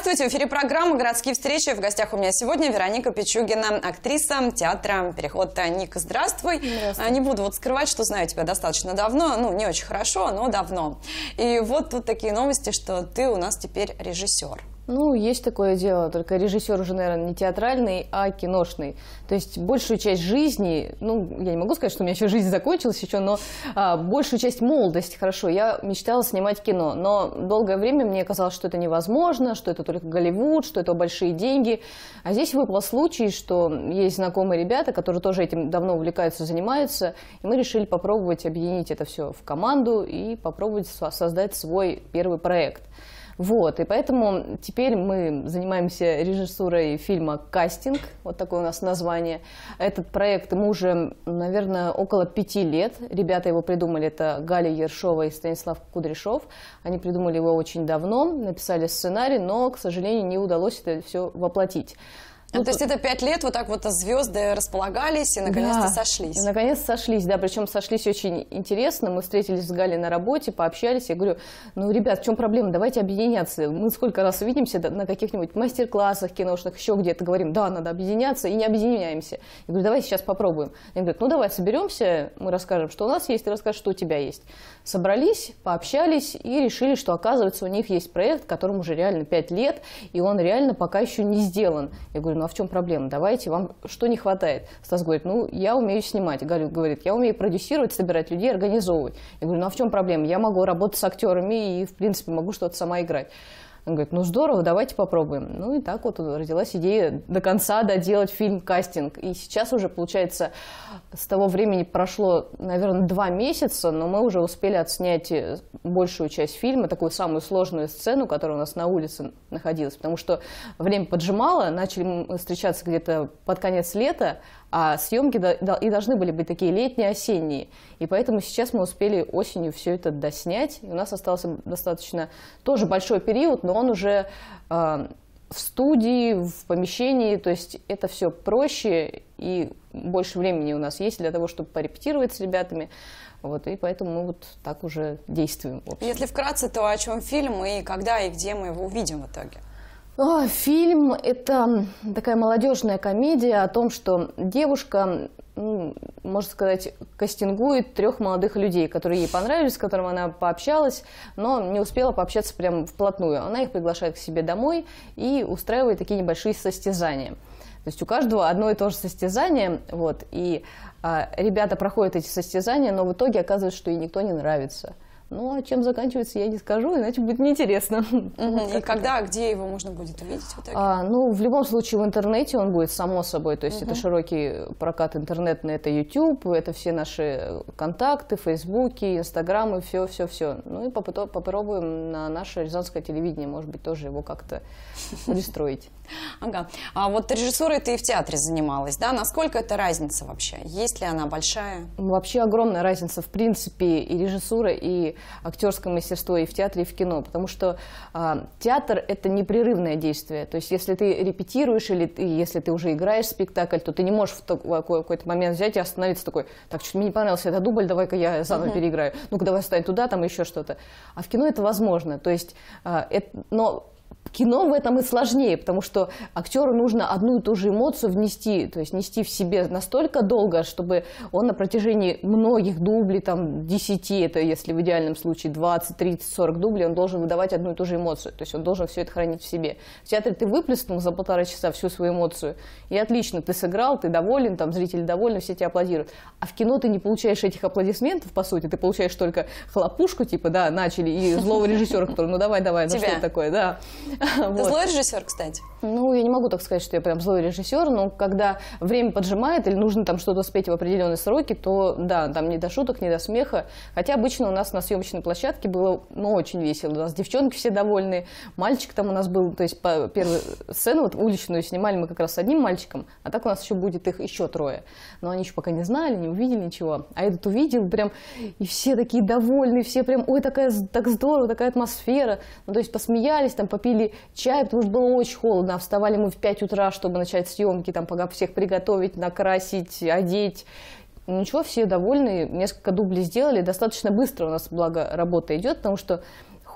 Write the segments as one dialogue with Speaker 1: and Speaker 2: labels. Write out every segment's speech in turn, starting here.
Speaker 1: Здравствуйте, в эфире программа «Городские встречи». В гостях у меня сегодня Вероника Пичугина, актриса театра «Переход». Ника, здравствуй. здравствуй. Не буду вот скрывать, что знаю тебя достаточно давно, ну, не очень хорошо, но давно. И вот тут такие новости, что ты у нас теперь режиссер.
Speaker 2: Ну, есть такое дело, только режиссер уже, наверное, не театральный, а киношный. То есть большую часть жизни, ну, я не могу сказать, что у меня еще жизнь закончилась еще, но а, большую часть молодости, хорошо, я мечтала снимать кино. Но долгое время мне казалось, что это невозможно, что это только Голливуд, что это большие деньги. А здесь выпал случай, что есть знакомые ребята, которые тоже этим давно увлекаются, занимаются, и мы решили попробовать объединить это все в команду и попробовать создать свой первый проект. Вот, и поэтому теперь мы занимаемся режиссурой фильма «Кастинг», вот такое у нас название. Этот проект мы уже, наверное, около пяти лет. Ребята его придумали, это Галя Ершова и Станислав Кудряшов. Они придумали его очень давно, написали сценарий, но, к сожалению, не удалось это все воплотить.
Speaker 1: Ну, то есть это пять лет вот так вот звезды располагались и наконец-то да, сошлись.
Speaker 2: наконец сошлись, да, причем сошлись очень интересно. Мы встретились с Галей на работе, пообщались. Я говорю, ну, ребят, в чем проблема? Давайте объединяться. Мы сколько раз увидимся на каких-нибудь мастер-классах киношных, еще где-то говорим, да, надо объединяться, и не объединяемся. Я говорю, давай сейчас попробуем. Они говорят, ну, давай соберемся, мы расскажем, что у нас есть, ты расскажешь, что у тебя есть. Собрались, пообщались и решили, что, оказывается, у них есть проект, которому уже реально пять лет, и он реально пока еще не сделан. Я говорю, ну а в чем проблема? Давайте, вам что не хватает? Стас говорит, ну я умею снимать. Галя говорит, я умею продюсировать, собирать людей, организовывать. Я говорю, ну а в чем проблема? Я могу работать с актерами и, в принципе, могу что-то сама играть. Он говорит, ну здорово, давайте попробуем. Ну и так вот родилась идея до конца доделать фильм-кастинг. И сейчас уже, получается, с того времени прошло, наверное, два месяца, но мы уже успели отснять э, большую часть фильма, такую самую сложную сцену, которая у нас на улице находилась. Потому что время поджимало, начали встречаться где-то под конец лета, а съемки и должны были быть такие летние, осенние. И поэтому сейчас мы успели осенью все это доснять. И у нас остался достаточно тоже большой период, но он уже э, в студии, в помещении. То есть это все проще и больше времени у нас есть для того, чтобы порепетировать с ребятами. Вот, и поэтому мы вот так уже действуем.
Speaker 1: Если вкратце, то о чем фильм и когда и где мы его увидим в итоге?
Speaker 2: Фильм – это такая молодежная комедия о том, что девушка, можно сказать, кастингует трех молодых людей, которые ей понравились, с которыми она пообщалась, но не успела пообщаться прям вплотную. Она их приглашает к себе домой и устраивает такие небольшие состязания. То есть у каждого одно и то же состязание, вот, и а, ребята проходят эти состязания, но в итоге оказывается, что ей никто не нравится – ну, а чем заканчивается, я не скажу, иначе будет неинтересно.
Speaker 1: И когда, где его можно будет увидеть в итоге?
Speaker 2: А, ну, в любом случае, в интернете он будет, само собой. То есть это широкий прокат интернетный, это YouTube, это все наши контакты, Фейсбуки, Инстаграмы, все-все-все. Ну и попробуем на наше рязанское телевидение, может быть, тоже его как-то пристроить.
Speaker 1: Ага. А вот режиссурой ты и в театре занималась, да? Насколько это разница вообще? Есть ли она большая?
Speaker 2: Вообще огромная разница, в принципе, и режиссура, и актерское мастерство и в театре, и в кино. Потому что а, театр – это непрерывное действие. То есть если ты репетируешь или ты, если ты уже играешь спектакль, то ты не можешь в какой-то момент взять и остановиться такой, так, что мне не понравился этот дубль, давай-ка я заново uh-huh. переиграю. Ну-ка, давай встань туда, там еще что-то. А в кино это возможно. То есть, а, это, но Кино в этом и сложнее, потому что актеру нужно одну и ту же эмоцию внести, то есть нести в себе настолько долго, чтобы он на протяжении многих дублей, там 10, это если в идеальном случае 20, 30, 40 дублей, он должен выдавать одну и ту же эмоцию, то есть он должен все это хранить в себе. В театре ты выплеснул за полтора часа всю свою эмоцию, и отлично, ты сыграл, ты доволен, там зрители довольны, все тебя аплодируют. А в кино ты не получаешь этих аплодисментов, по сути, ты получаешь только хлопушку, типа, да, начали, и злого режиссера, который, ну давай, давай, ну что такое, да.
Speaker 1: Ты злой режиссер, кстати?
Speaker 2: Ну, я не могу так сказать, что я прям злой режиссер, но когда время поджимает или нужно там что-то успеть в определенные сроки, то да, там не до шуток, не до смеха. Хотя обычно у нас на съемочной площадке было, ну, очень весело. У нас девчонки все довольны, мальчик там у нас был, то есть по первую сцену вот уличную снимали мы как раз с одним мальчиком, а так у нас еще будет их еще трое. Но они еще пока не знали, не увидели ничего. А этот увидел прям, и все такие довольны, все прям, ой, такая, так здорово, такая атмосфера. Ну, то есть посмеялись, там попили чай, потому что было очень холодно. А вставали мы в 5 утра, чтобы начать съемки, там, всех приготовить, накрасить, одеть. Ничего, все довольны, несколько дублей сделали. Достаточно быстро у нас, благо, работа идет, потому что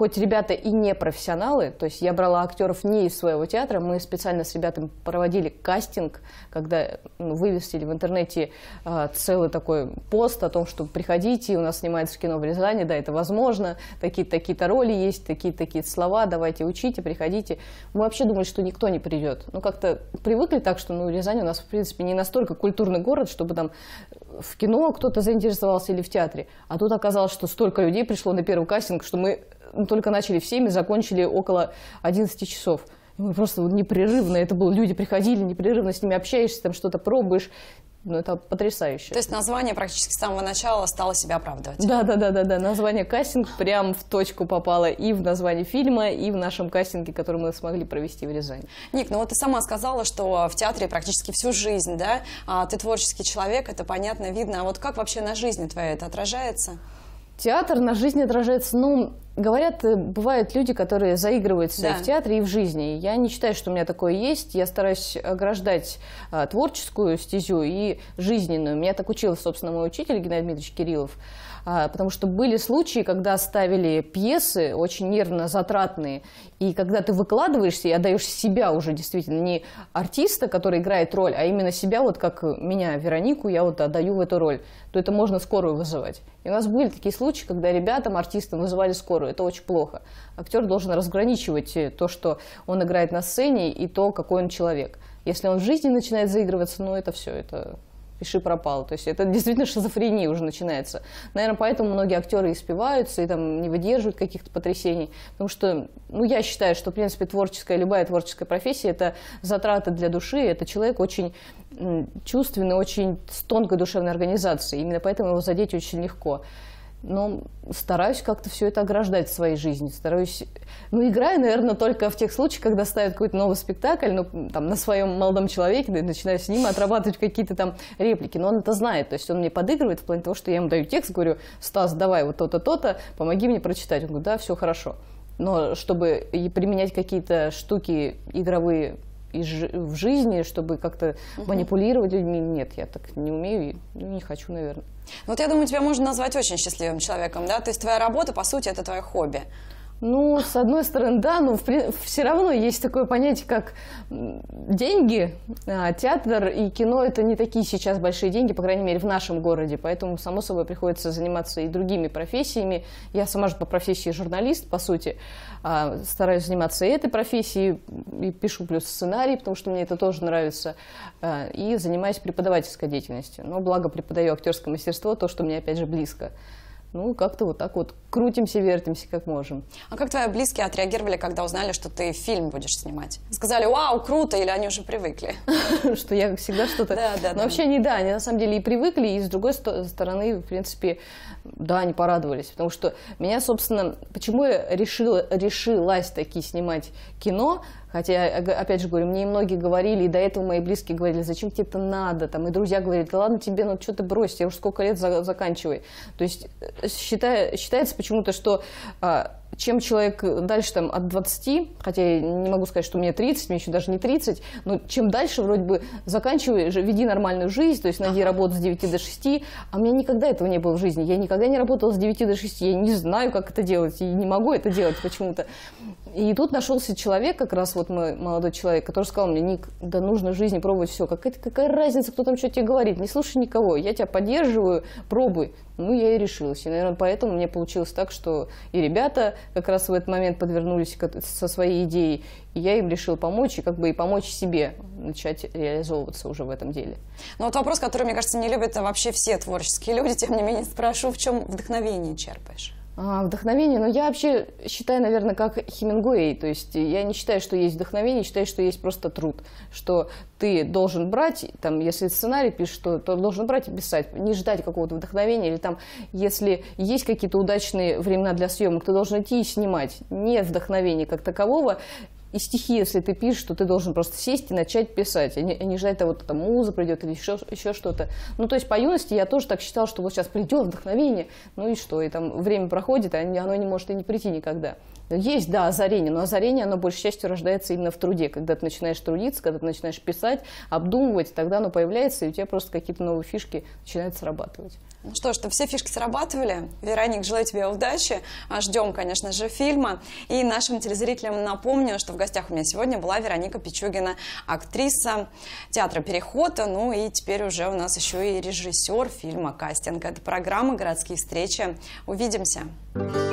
Speaker 2: хоть ребята и не профессионалы, то есть я брала актеров не из своего театра, мы специально с ребятами проводили кастинг, когда ну, вывесили в интернете э, целый такой пост о том, что приходите, у нас снимается кино в Рязани, да, это возможно, такие-то такие роли есть, такие-то такие слова, давайте учите, приходите. Мы вообще думали, что никто не придет. Ну, как-то привыкли так, что ну, Рязань у нас, в принципе, не настолько культурный город, чтобы там в кино кто-то заинтересовался или в театре. А тут оказалось, что столько людей пришло на первый кастинг, что мы только начали в 7 закончили около 11 часов. И мы просто непрерывно, это было, люди приходили, непрерывно с ними общаешься, там что-то пробуешь. Ну, это потрясающе.
Speaker 1: То есть название практически с самого начала стало себя оправдывать?
Speaker 2: Да, да, да, да, да. Название кастинг прям в точку попало и в название фильма, и в нашем кастинге, который мы смогли провести в Рязани.
Speaker 1: Ник, ну вот ты сама сказала, что в театре практически всю жизнь, да? А ты творческий человек, это понятно, видно. А вот как вообще на жизни твоей это отражается?
Speaker 2: Театр на жизни отражается, ну, говорят, э, бывают люди, которые заигрываются да. в театре и в жизни. Я не считаю, что у меня такое есть. Я стараюсь ограждать а, творческую стезю и жизненную. Меня так учил, собственно, мой учитель Геннадий Дмитриевич Кириллов. А, потому что были случаи, когда ставили пьесы очень нервно затратные, и когда ты выкладываешься и отдаешь себя уже действительно не артиста, который играет роль, а именно себя, вот как меня, Веронику, я вот отдаю в эту роль, то это можно скорую вызывать. И у нас были такие случаи, когда ребятам, артистам вызывали скорую. Это очень плохо. Актер должен разграничивать э, то, что он играет на сцене, и то, какой он человек. Если он в жизни начинает заигрываться, ну это все, это пиши пропал. То есть это действительно шизофрения уже начинается. Наверное, поэтому многие актеры испиваются и там не выдерживают каких-то потрясений. Потому что, ну, я считаю, что, в принципе, творческая, любая творческая профессия – это затраты для души, это человек очень чувственный, очень с тонкой душевной организацией. Именно поэтому его задеть очень легко но стараюсь как-то все это ограждать в своей жизни. Стараюсь, ну, играю, наверное, только в тех случаях, когда ставят какой-то новый спектакль, ну, там, на своем молодом человеке, да, и начинаю с ним отрабатывать какие-то там реплики. Но он это знает, то есть он мне подыгрывает в плане того, что я ему даю текст, говорю, Стас, давай вот то-то, то-то, помоги мне прочитать. Он говорит, да, все хорошо. Но чтобы применять какие-то штуки игровые в жизни, чтобы как-то угу. манипулировать людьми, нет, я так не умею и ну, не хочу, наверное.
Speaker 1: Вот я думаю, тебя можно назвать очень счастливым человеком, да? То есть твоя работа, по сути, это твое хобби.
Speaker 2: Ну, с одной стороны, да, но в, все равно есть такое понятие, как деньги. А, театр и кино – это не такие сейчас большие деньги, по крайней мере, в нашем городе. Поэтому, само собой, приходится заниматься и другими профессиями. Я сама же по профессии журналист, по сути. А, стараюсь заниматься и этой профессией, и пишу плюс сценарий, потому что мне это тоже нравится. А, и занимаюсь преподавательской деятельностью. Но благо преподаю актерское мастерство, то, что мне, опять же, близко ну, как-то вот так вот крутимся, вертимся, как можем.
Speaker 1: А как твои близкие отреагировали, когда узнали, что ты фильм будешь снимать? Сказали, вау, круто, или они уже привыкли?
Speaker 2: Что я всегда что-то... Да, да, Но вообще они, да, они на самом деле и привыкли, и с другой стороны, в принципе, да, они порадовались, потому что меня, собственно, почему я решила, решилась таки снимать кино, Хотя, опять же говорю, мне и многие говорили, и до этого мои близкие говорили, зачем тебе это надо, там, и друзья говорили, да ладно тебе, ну что ты брось, я уже сколько лет за, заканчивай. То есть э, считая, считается почему-то, что а, чем человек дальше там от 20, хотя я не могу сказать, что мне 30, мне еще даже не 30, но чем дальше вроде бы заканчивай, веди нормальную жизнь, то есть найди работу с 9 до 6, а у меня никогда этого не было в жизни. Я никогда не работала с 9 до 6, я не знаю, как это делать, и не могу это делать почему-то. И тут нашелся человек, как раз вот мой молодой человек, который сказал мне, Ник, да нужно в жизни пробовать все. Какая, какая разница, кто там что тебе говорит? Не слушай никого, я тебя поддерживаю, пробуй. Ну, я и решилась. И, наверное, поэтому мне получилось так, что и ребята как раз в этот момент подвернулись со своей идеей, и я им решил помочь, и как бы и помочь себе начать реализовываться уже в этом деле.
Speaker 1: Ну, вот вопрос, который, мне кажется, не любят вообще все творческие люди, тем не менее спрошу, в чем вдохновение черпаешь?
Speaker 2: А, вдохновение, но ну, я вообще считаю, наверное, как Хемингуэй, то есть я не считаю, что есть вдохновение, считаю, что есть просто труд, что ты должен брать, там, если сценарий пишешь, то, то должен брать и писать, не ждать какого-то вдохновения, или там, если есть какие-то удачные времена для съемок, ты должен идти и снимать, нет вдохновения как такового, и стихи, если ты пишешь, то ты должен просто сесть и начать писать, а не, а не ждать того, что там муза придет или еще, еще что-то. Ну, то есть по юности я тоже так считала, что вот сейчас придет вдохновение, ну и что, и там время проходит, а оно не может и не прийти никогда. Есть, да, озарение, но озарение, оно большей частью рождается именно в труде, когда ты начинаешь трудиться, когда ты начинаешь писать, обдумывать, тогда оно появляется, и у тебя просто какие-то новые фишки начинают срабатывать.
Speaker 1: Ну что ж, что все фишки срабатывали. Вероник, желаю тебе удачи. Ждем, конечно же, фильма. И нашим телезрителям напомню, что в гостях у меня сегодня была Вероника Пичугина, актриса театра «Переход». Ну и теперь уже у нас еще и режиссер фильма «Кастинг». Это программа «Городские встречи». Увидимся. Увидимся.